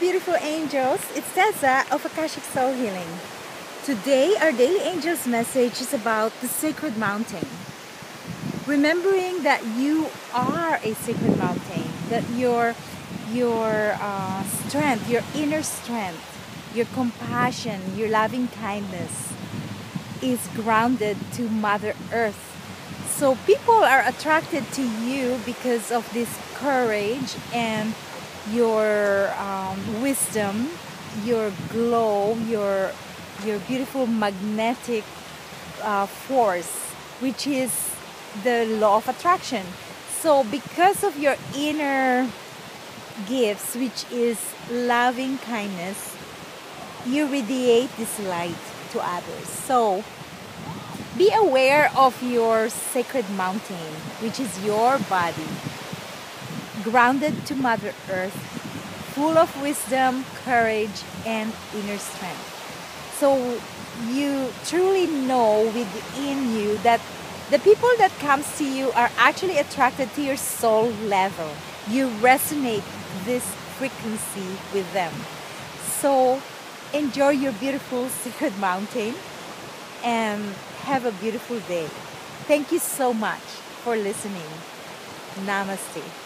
Beautiful angels. It's Teza of Akashic Soul Healing. Today, our daily angels message is about the sacred mountain. Remembering that you are a sacred mountain, that your your uh, strength, your inner strength, your compassion, your loving kindness is grounded to Mother Earth. So people are attracted to you because of this courage and your um, wisdom, your glow, your your beautiful magnetic uh, force, which is the law of attraction. So, because of your inner gifts, which is loving kindness, you radiate this light to others. So, be aware of your sacred mountain, which is your body grounded to Mother Earth, full of wisdom, courage, and inner strength. So you truly know within you that the people that comes to you are actually attracted to your soul level. You resonate this frequency with them. So enjoy your beautiful secret mountain and have a beautiful day. Thank you so much for listening. Namaste.